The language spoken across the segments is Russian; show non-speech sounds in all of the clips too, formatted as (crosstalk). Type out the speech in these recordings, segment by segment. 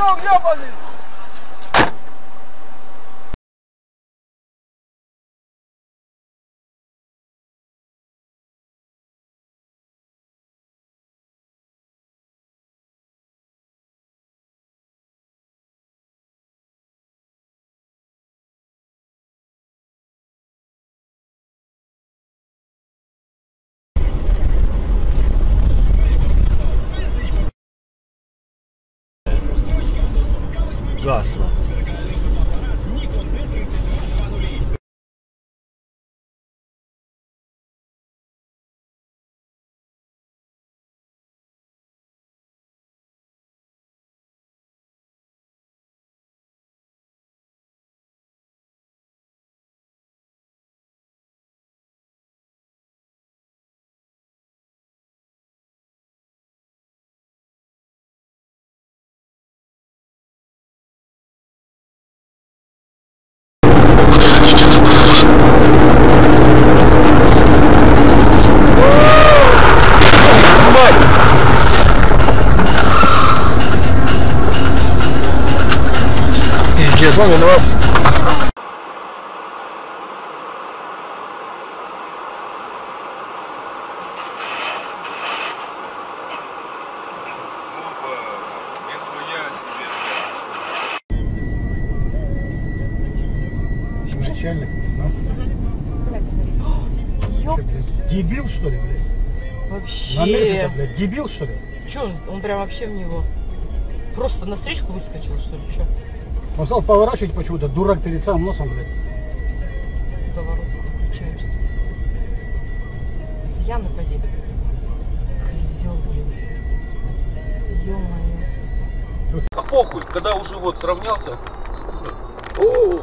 Não, meu bonito! God. Опа, нихуя себе. Начальник, Что, блядь, Дебил, что ли, блядь? На Вообще. блядь, дебил, что ли? Че, он, он прям вообще в него. Просто на встречку выскочил, что ли? Че? Он стал поворачивать почему-то, дурак перед самым носом, блядь. До ворот включаешься. Я напади. Козел, блин. Ё-моё. А похуй, когда уже вот сравнялся, О,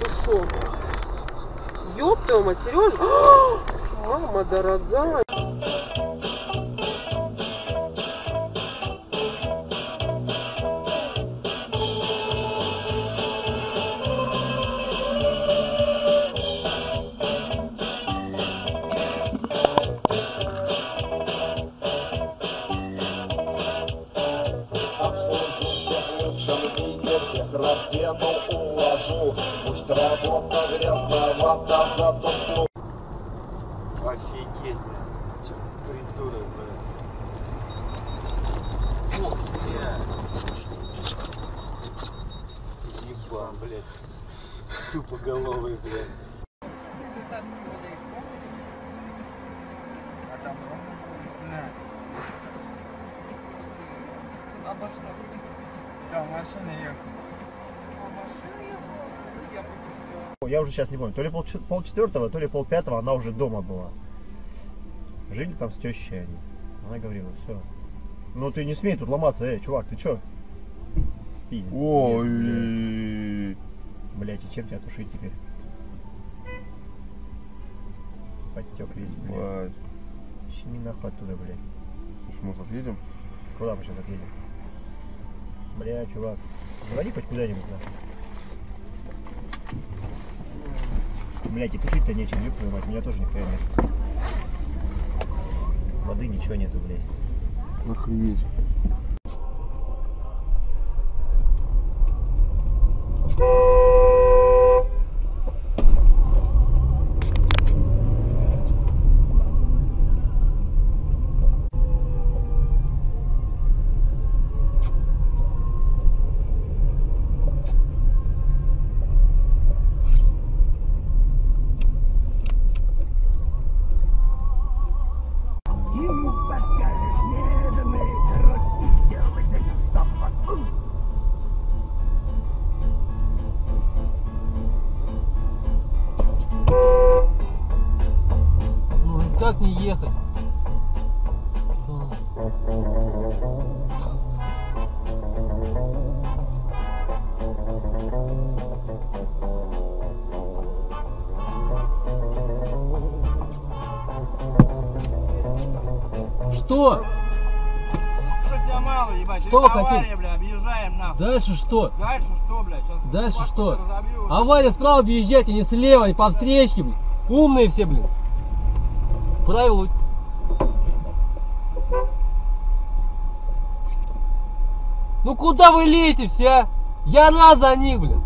ты шо? Ёб твою мать, Серёж? (gasps) Мама дорогая. Офигеть, блядь. Придурок, блядь. Ох, блядь. Ебан, блядь. Тупоголовый, блядь. Обо что? Да, машина ехала. А машина ехала? Я уже сейчас не помню, то ли пол, пол четвертого, то ли пол пятого она уже дома была. Жили там с тещей они. Она говорила, все. Ну ты не смей тут ломаться, эй, чувак, ты чё? Пиздец, блядь. Блять, и чем тебя тушить теперь? Подтек весь, блядь. Щеми нахуй оттуда, блядь. Слушай, может отъедем? Куда мы сейчас отъедем? Бля, чувак, заводи хоть куда-нибудь нахуй. Блять, и тушить-то нечем, ёб твою мать, меня тоже нихуя нет. Воды ничего нету, блядь. Охренеть. Ну как не ехать? Что? Что тебя мало, ебать? Что вы хотите? бля, объезжаем нахуй. Дальше что? Дальше что, блядь? Сейчас Дальше что? Авария справа объезжайте, не слева, не по встречке, блин. Умные все, блин. Правила Ну куда вы лезете все, а? Я на за них, блин.